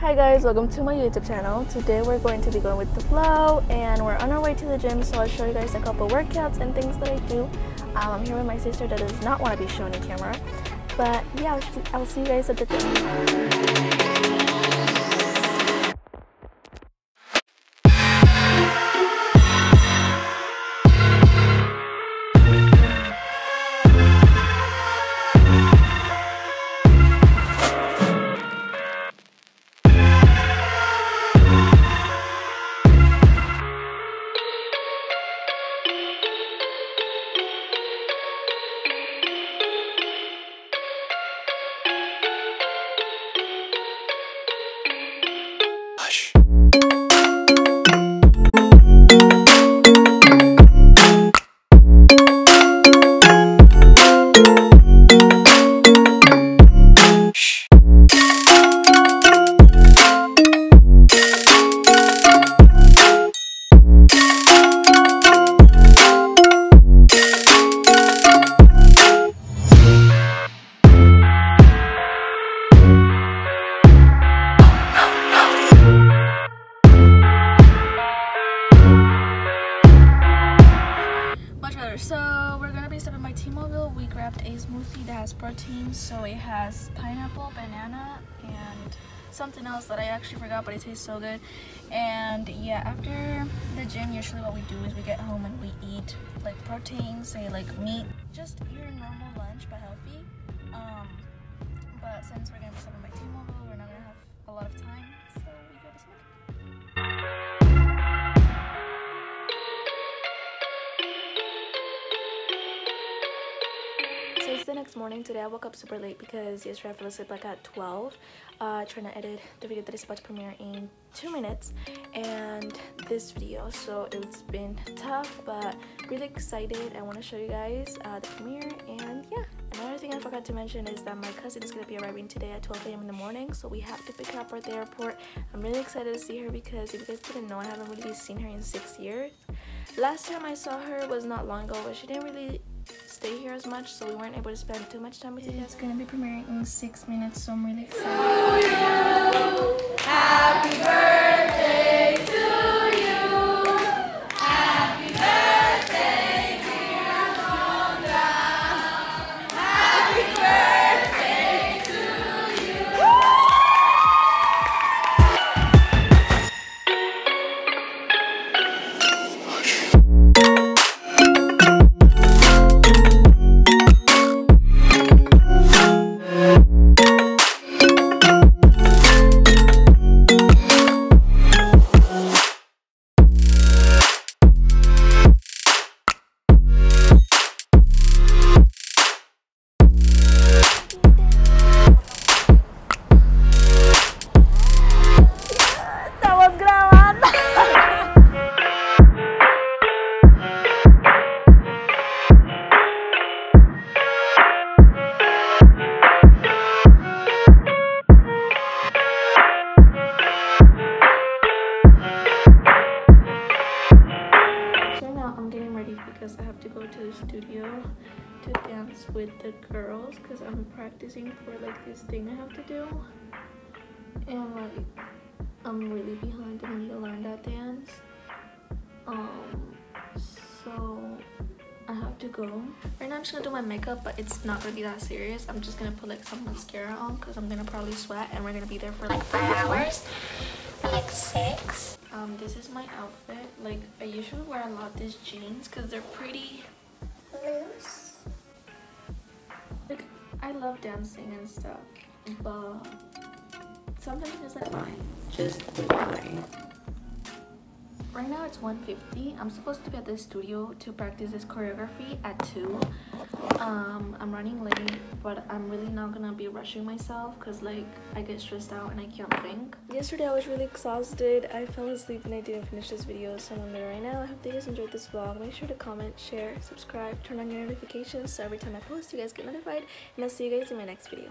Hi guys, welcome to my YouTube channel. Today we're going to be going with the flow and we're on our way to the gym so I'll show you guys a couple workouts and things that I do. Um, I'm here with my sister that does not want to be shown in camera. But yeah, I'll see, I'll see you guys at the gym. So we're gonna be stopping by T-Mobile. We grabbed a smoothie that has protein, so it has pineapple, banana, and something else that I actually forgot, but it tastes so good. And yeah, after the gym, usually what we do is we get home and we eat like protein, say like meat, just your normal lunch but healthy. Um, but since we're gonna be stopping by T-Mobile, we're not gonna have a lot of time, it's the next morning. Today I woke up super late because yesterday I fell asleep like at 12 uh, trying to edit the video that is about to premiere in two minutes and this video. So it's been tough but really excited. I want to show you guys uh, the premiere and yeah. Another thing I forgot to mention is that my cousin is going to be arriving today at 12 a.m. in the morning so we have to pick her up at the airport. I'm really excited to see her because if you guys didn't know I haven't really seen her in six years. Last time I saw her was not long ago but she didn't really stay here as much so we weren't able to spend too much time with you. It's gonna be premiering in six minutes so I'm really excited. The studio to dance with the girls because I'm practicing for like this thing I have to do. And like I'm really behind and I need to learn that dance. Um so I have to go. Right now I'm just gonna do my makeup but it's not gonna be that serious. I'm just gonna put like some mascara on because I'm gonna probably sweat and we're gonna be there for like five hours. like six. Um, this is my outfit. Like, I usually wear a lot of these jeans because they're pretty. I love dancing and stuff, but sometimes it's like fine, just fine. Right now it's 1.50. I'm supposed to be at the studio to practice this choreography at 2. Um, I'm running late, but I'm really not gonna be rushing myself because like I get stressed out and I can't think. Yesterday I was really exhausted. I fell asleep and I didn't finish this video, so I'm there right now. I hope you guys enjoyed this vlog. Make sure to comment, share, subscribe, turn on your notifications so every time I post you guys get notified. And I'll see you guys in my next video.